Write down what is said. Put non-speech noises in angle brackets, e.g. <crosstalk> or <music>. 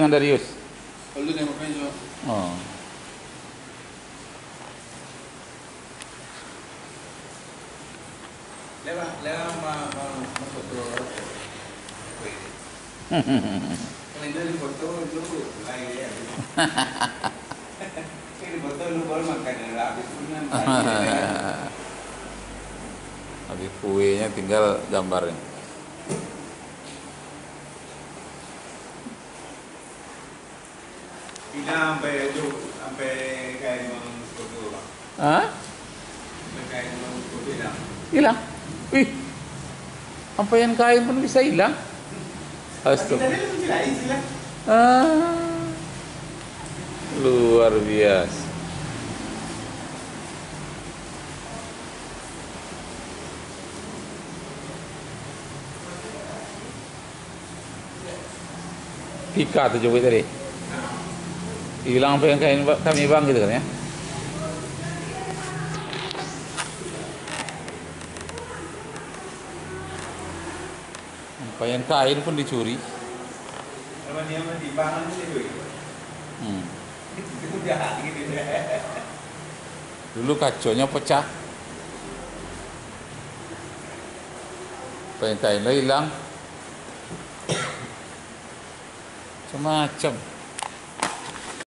dengan Darius. Kalau lu nembak pensi, Oh. lewat lewat ma ma ma foto. <laughs> Kalau itu di foto lu lagi ya. <laughs> Ini foto lu baru makan ya, habis punya Habis kuenya tinggal gambarnya. Kita sampai itu sampai kayak Pak. Hah? sampai kayak hilang. Hilang. Wih. Apa yang kain pun bisa hilang? Kita Astaga. lihat itu lain sih lah. Ah. Luar biasa. Pika tuh Jokowi tadi. Hilang kain kami bang gitu kan ya. Yang kain pun dicuri. Kalau dia mah di bangun itu. Hmm. Itu jahat gitu ya. Dulu kaconya pecah. Pengen kainnya hilang. Semacam.